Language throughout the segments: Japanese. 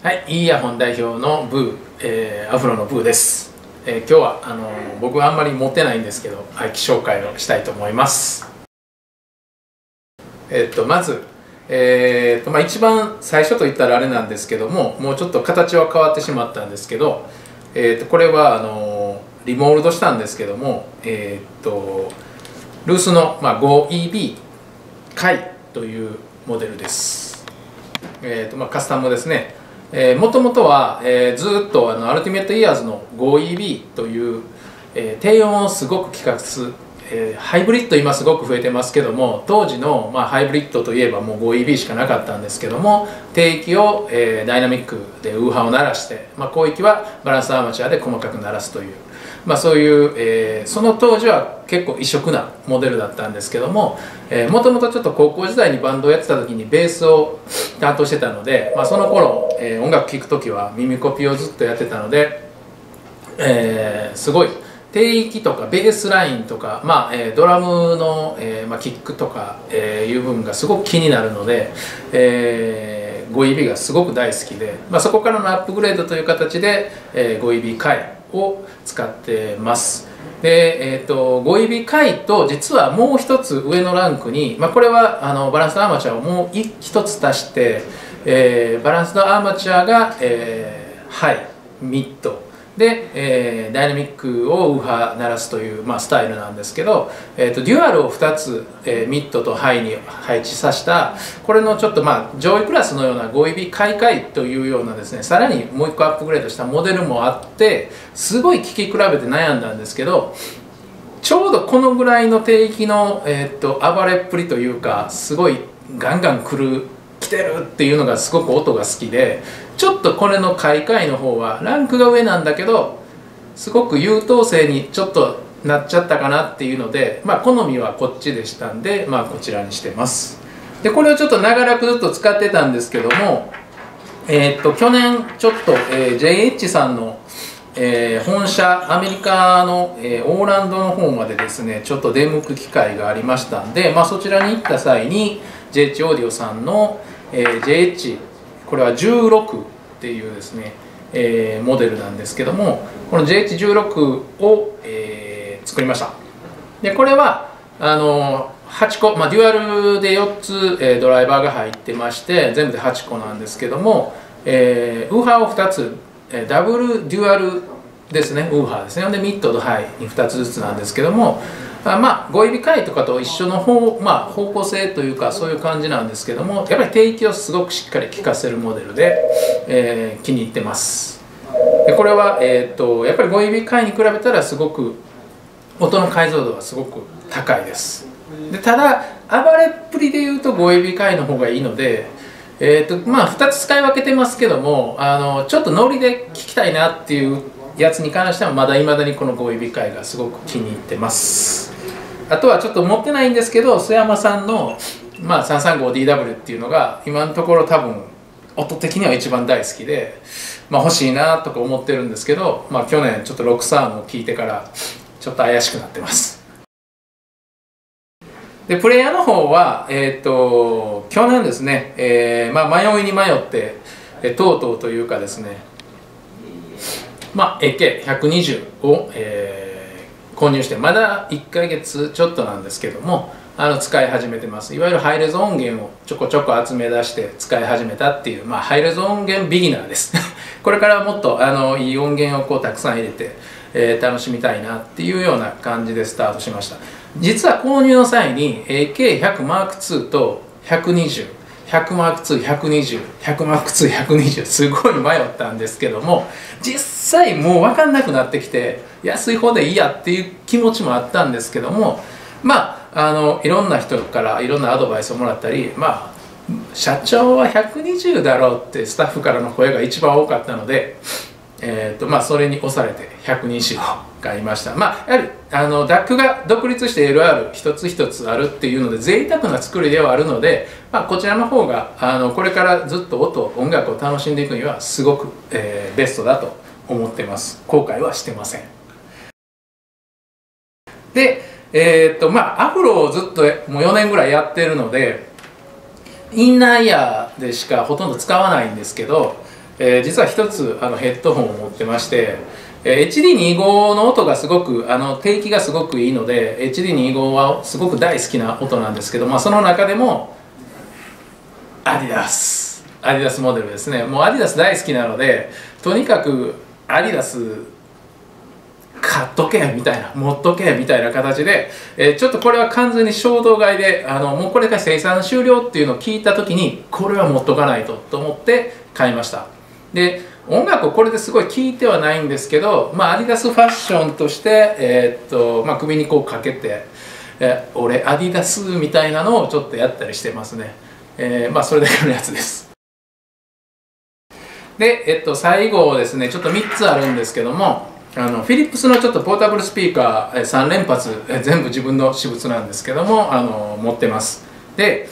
はい、イヤホン代表のブー、えー、アフロのブーです、えー今日はあの僕はあんまり持ってないんですけど愛機紹介をしたいと思います。えっとまず、えーとまあ、一番最初と言ったらあれなんですけどももうちょっと形は変わってしまったんですけど、えー、とこれはあのリモールドしたんですけどもえっとルースの、まあ、5EB 回というモデルです。えーとまあ、カスタムですね。もともとは、えーずっとあのアルティメットイヤーズの 5EB という、えー低音をすごく企画す、えーハイブリッド今すごく増えてますけども当時の、まあ、ハイブリッドといえばもう 5EB しかなかったんですけども低域を、えーダイナミックでウーハーを鳴らして、まあ、広域はバランスアマチュアで細かく鳴らすという、まあ、そういう、えーその当時は結構異色なモデルだったんですけどももともとちょっと高校時代にバンドをやってた時にベースを担当してたので、まあ、その頃、えー音楽聴く時は耳コピをずっとやってたので、えーすごい低域とかベースラインとか、まあえードラムの、えーまあ、キックとか、えーいう部分がすごく気になるので、えー、5指がすごく大好きで、まあ、そこからのアップグレードという形で、えー、5指回を使ってます。で、えー、と5指回と実はもう一つ上のランクに、まあ、これはあのバランスのアーマチュアをもう一つ足して、えーバランスのアーマチュアが、えーハイミッドで、えーダイナミックをウーハー鳴らすという、まあ、スタイルなんですけど、えー、とデュアルを2つ、えーミッドとハイに配置させたこれのちょっとまあ上位クラスのような5指開会というようなですねさらにもう一個アップグレードしたモデルもあってすごい聴き比べて悩んだんですけどちょうどこのぐらいの低域の、えーっと暴れっぷりというかすごいガンガン来る来てるっていうのがすごく音が好きでちょっとこれの開会の方はランクが上なんだけどすごく優等生にちょっとなっちゃったかなっていうのでまあ好みはこっちでしたんでまあこちらにしてます。でこれをちょっと長らくずっと使ってたんですけどもえーっと去年ちょっと、えー JH さんのえー本社アメリカの、えーオーランドの方までですねちょっと出向く機会がありましたんで、まあ、そちらに行った際に JH オーディオさんの、えー JH これは16っていうですね、えーモデルなんですけどもこの JH16 を、えー作りました。でこれはあの8個、まあ、デュアルで4つ、えードライバーが入ってまして全部で8個なんですけども、えーウーハーを2つ、えーダブルデュアルですね。ウーハーですね。でミッドとハイに2つずつなんですけどもあまあ5指回とかと一緒の方,、まあ、方向性というかそういう感じなんですけどもやっぱり低域をすごくしっかり効かせるモデルで、えー気に入ってます。でこれは、えー、とやっぱり5指回に比べたらすごく音の解像度はすごく高いです。でただ暴れっぷりでいうと5指回の方がいいので、えーとまあ、2つ使い分けてますけどもあのちょっとノリで聞きたいなっていうやつに関してはまだいまだにこの5指回がすごく気に入ってます。あとはちょっと持ってないんですけど須山さんの、まあ、335DW っていうのが今のところ多分音的には一番大好きで、まあ、欲しいなとか思ってるんですけど、まあ、去年ちょっとロクサーンを聞いてからちょっと怪しくなってます。でプレイヤーの方は、えー、と去年ですね、えーまあ、迷いに迷って、えーとうとうというかですねまあ AK120 を、えー購入してまだ1ヶ月ちょっとなんですけどもあの使い始めてます。いわゆるハイレゾ音源をちょこちょこ集め出して使い始めたっていう、まあ、ハイレゾ音源ビギナーです。これからもっとあのいい音源をこうたくさん入れて、えー楽しみたいなっていうような感じでスタートしました。実は購入の際に AK100M2 と120 100マーク2、120、100マーク2、120すごい迷ったんですけども実際もう分かんなくなってきて安い方でいいやっていう気持ちもあったんですけどもまああのいろんな人からいろんなアドバイスをもらったりまあ社長は120だろうってスタッフからの声が一番多かったので、えーとまあ、それに押されて120を買いました。まあやはりあの DAC が独立して LR 一つ一つあるっていうので贅沢な作りではあるので、まあ、こちらの方があのこれからずっと音音楽を楽しんでいくにはすごく、えーベストだと思ってます。後悔はしてません。でえっとまあアフロをずっともう4年ぐらいやってるのでインナーイヤーでしかほとんど使わないんですけど、えー、実は一つあのヘッドホンを持ってまして HD25 の音がすごくあの定期がすごくいいので HD25 はすごく大好きな音なんですけど、まあ、その中でもアディダス。アディダスモデルですね。もうアディダス大好きなのでとにかくアディダス買っとけみたいな持っとけみたいな形で、えー、ちょっとこれは完全に衝動買いであのもうこれが生産終了っていうのを聞いた時にこれは持っとかないとと思って買いました。で音楽をこれですごい聴いてはないんですけど、まあ、アディダスファッションとして、えー、っとまあ、首にこうかけて、え、俺アディダスみたいなのをちょっとやったりしてますね、えー、まあそれだけのやつです。で、えっと、最後ですねちょっと3つあるんですけどもあのフィリップスのちょっとポータブルスピーカー3連発全部自分の私物なんですけどもあの持ってます。で、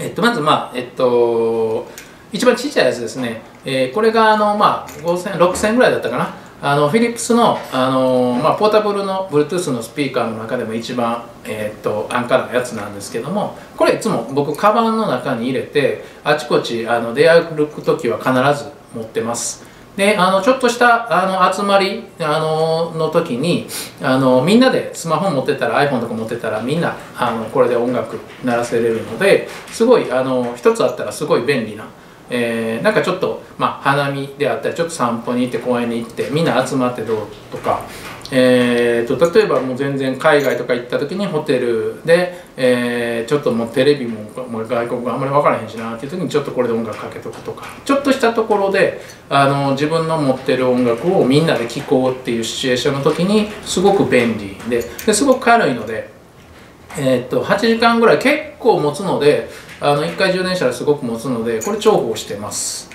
えっと、まずまあえっと一番ちっちゃいやつですね、えー、これがあの、まあ、5000、6000ぐらいだったかな。あのフィリップスの、あのまあ、ポータブルの Bluetooth のスピーカーの中でも一番、えー、っと安価なやつなんですけどもこれいつも僕カバンの中に入れてあちこちあの出歩く時は必ず持ってますであのちょっとしたあの集まりあのの時にあのみんなでスマホ持ってたら iPhone とか持ってたらみんなあのこれで音楽鳴らせれるのですごいあの一つあったらすごい便利なえー、なんかちょっと、まあ、花見であったりちょっと散歩に行って公園に行ってみんな集まってどうとか、えーと、例えばもう全然海外とか行った時にホテルで、えー、ちょっともうテレビももう外国語あんまり分からへんしなっていう時にちょっとこれで音楽かけとくとかちょっとしたところであの自分の持ってる音楽をみんなで聴こうっていうシチュエーションの時にすごく便利でですごく軽いので、えーと8時間ぐらい結構持つのであの1回充電したらすごく持つのでこれ重宝してます。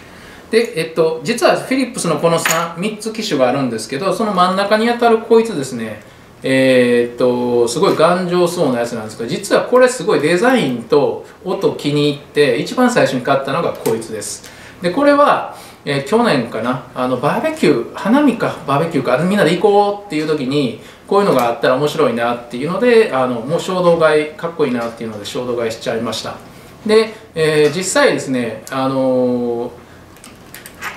で、えっと、実はフィリップスのこの 3, 3つ機種があるんですけどその真ん中に当たるこいつですねえー、っとすごい頑丈そうなやつなんですけど実はこれすごいデザインと音気に入って一番最初に買ったのがこいつです。でこれは、えー、去年かなあのバーベキュー花見かバーベキューかみんなで行こうっていう時にこういうのがあったら面白いなっていうのであのもう衝動買いかっこいいなっていうので衝動買いしちゃいました。で、えー、実際ですね、あのー、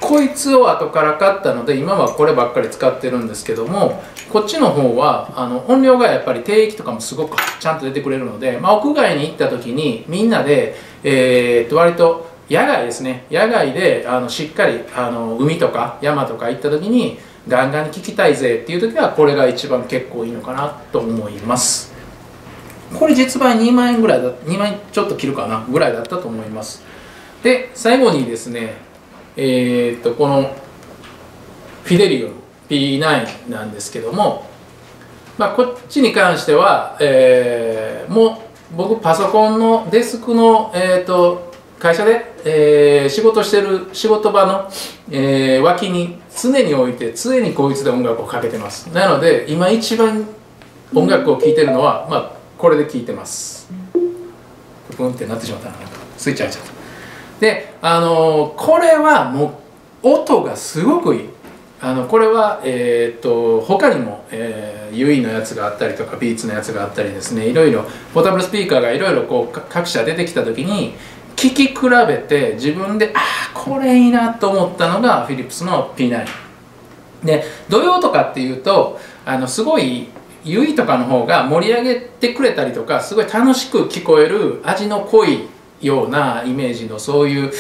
こいつを後から買ったので今はこればっかり使ってるんですけどもこっちの方はあの音量がやっぱり低域とかもすごくちゃんと出てくれるので、まあ、屋外に行った時にみんなで、えー、っと割と野外ですね野外であのしっかりあの海とか山とか行った時にガンガンに聞きたいぜっていう時はこれが一番結構いいのかなと思います。これ実売2万円ぐらいだ2万円ちょっと切るかなぐらいだったと思います。で最後にですねえー、っとこのフィデリオン P9 なんですけどもまあこっちに関しては、えー、もう僕パソコンのデスクの、えー、っと会社で、えー、仕事してる仕事場の、えー、脇に常に置いて常にこいつで音楽をかけてます。なので今一番音楽を聴いてるのは、まあ、これで聞いてます。ブンってなってしまったな。スイッチ入っちゃった。であのこれはもう音がすごくいい。あのこれは、え、っと他にも、えー、UE のやつがあったりとかビーツのやつがあったりですね。いろいろポータブルスピーカーがいろいろこう各社出てきた時に聞き比べて自分でああこれいいなと思ったのがフィリップスの P9 で土曜とかっていうとあのすごいゆいとかの方が盛り上げてくれたりとかすごい楽しく聞こえる味の濃いようなイメージのそういう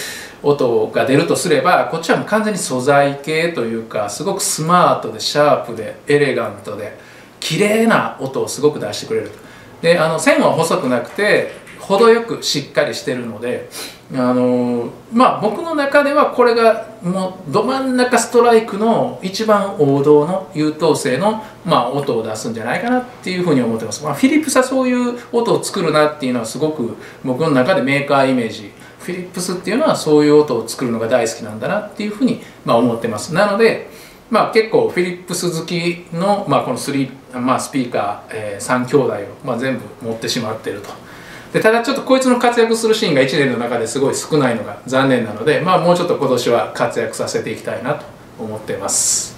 音が出るとすればこっちはもう完全に素材系というかすごくスマートでシャープでエレガントで綺麗な音をすごく出してくれると。であの線は細くなくて程よくしっかりしてるのであのまあ僕の中ではこれがもうど真ん中ストライクの一番王道の優等生の、まあ、音を出すんじゃないかなっていうふうに思ってます、まあ、フィリップスはそういう音を作るなっていうのはすごく僕の中でメーカーイメージ。フィリップスっていうのはそういう音を作るのが大好きなんだなっていうふうに、ま、思ってます。なのでまあ、結構フィリップス好きの、まあ、この3、まあ、スピーカー、えー、3兄弟を、ま、全部持ってしまってると。でただちょっとこいつの活躍するシーンが1年の中ですごい少ないのが残念なので、まあ、もうちょっと今年は活躍させていきたいなと思ってます。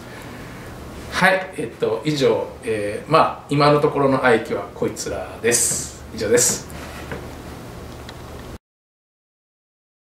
はいえっと以上、えー、まあ今のところの愛機はこいつらです。以上です。